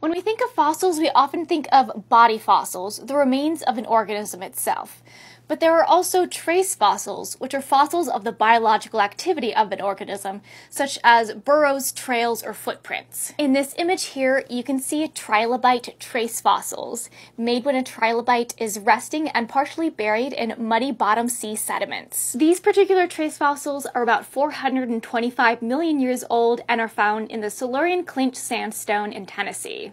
When we think of fossils, we often think of body fossils, the remains of an organism itself. But there are also trace fossils, which are fossils of the biological activity of an organism, such as burrows, trails, or footprints. In this image here, you can see trilobite trace fossils, made when a trilobite is resting and partially buried in muddy bottom sea sediments. These particular trace fossils are about 425 million years old and are found in the Silurian Clinch sandstone in Tennessee.